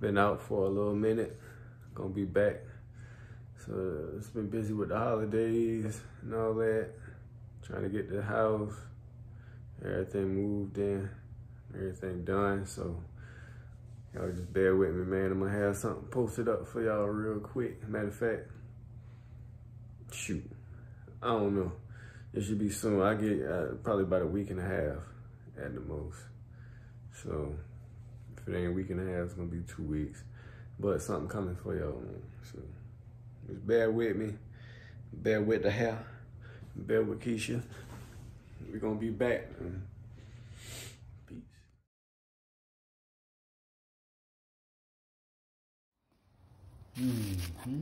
Been out for a little minute. Gonna be back. So it's been busy with the holidays and all that. Trying to get the house, everything moved in, everything done. So y'all just bear with me, man. I'm gonna have something posted up for y'all real quick. Matter of fact, shoot, I don't know. It should be soon. I get uh, probably about a week and a half at the most. So if it ain't a week and a half, it's gonna be two weeks. But something coming for y'all. So just bear with me. Bear with the hair. Bear with Keisha. We're gonna be back. Peace. Mm-hmm.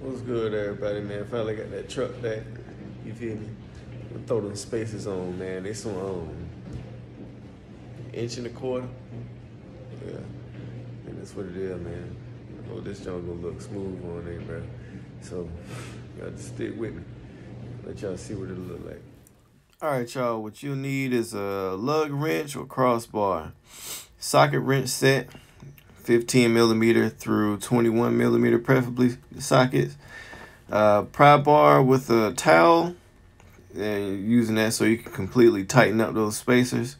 What's good, everybody, man? Finally got that truck back. You feel me? Throw them spaces on, man. They some um, inch and a quarter. Yeah, and that's what it is, man. Oh, this joint gonna look smooth on there, bro. So y'all just stick with me. Let y'all see what it look like. All right, y'all. What you need is a lug wrench or crossbar, socket wrench set. 15 millimeter through 21 millimeter, preferably sockets. Uh, pry bar with a towel, and using that so you can completely tighten up those spacers.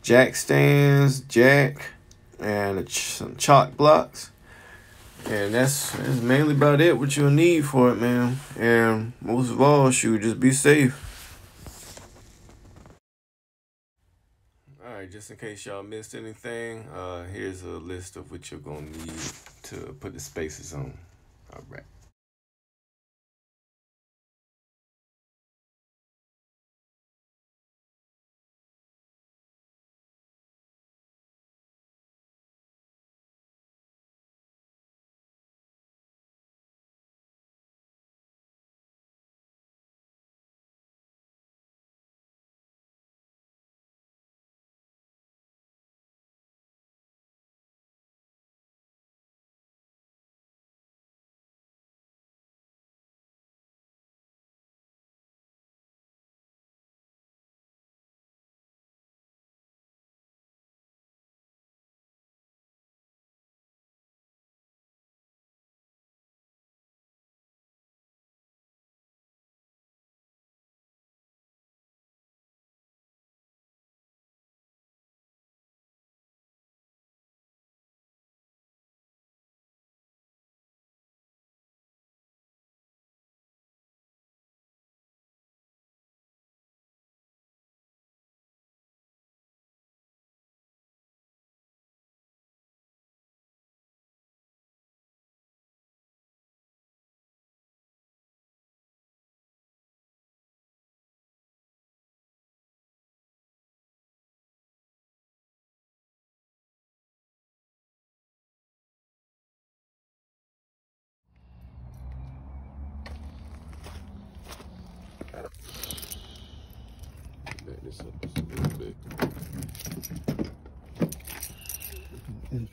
Jack stands, jack, and ch some chock blocks. And that's, that's mainly about it, what you'll need for it, man. And most of all, shoot, just be safe. Alright, just in case y'all missed anything, uh, here's a list of what you're gonna need to put the spaces on. Alright.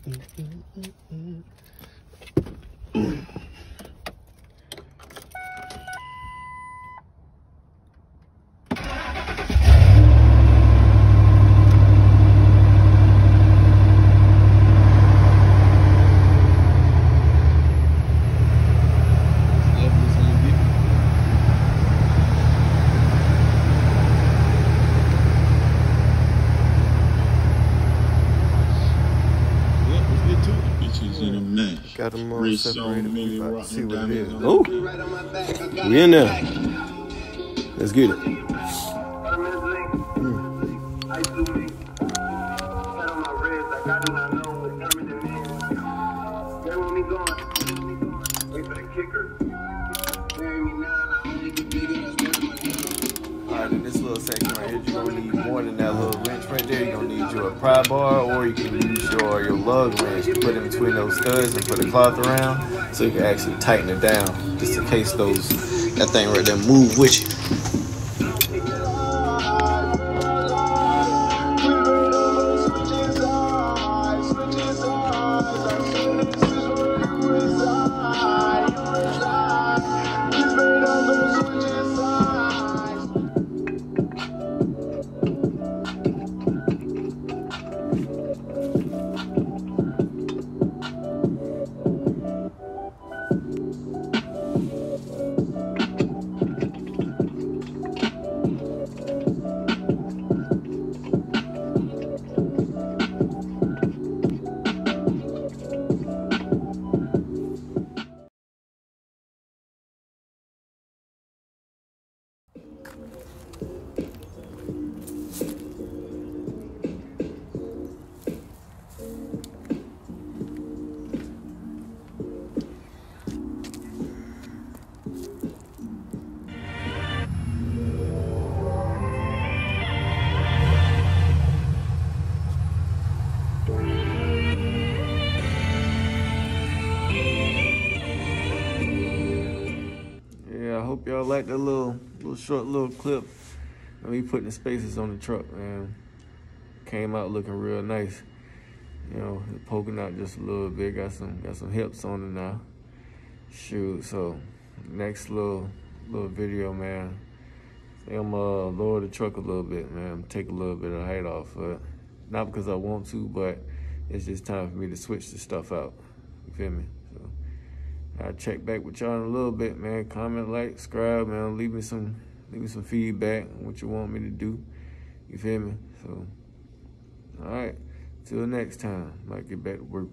mm, mm, mm, mm. mm. Got them uh, all separated. We about to see what it is. Oh, we in there. Let's get it. Hmm. Alright, little section right here, you're gonna need more than that little wrench right there. You're gonna need your pry bar, or you can use your your lug wrench to put in between those studs and put a cloth around, so you can actually tighten it down, just in case those that thing right there move with you. Like that little little short little clip of me putting the spaces on the truck, man. Came out looking real nice. You know, poking out just a little bit. Got some got some hips on it now. Shoot, so next little little video, man. I'm uh lower the truck a little bit, man. Take a little bit of height off, but not because I want to, but it's just time for me to switch the stuff out. You feel me? I'll check back with y'all in a little bit, man. Comment, like, subscribe, man. Leave me some leave me some feedback on what you want me to do. You feel me? So all right. Till next time. Might get back to work.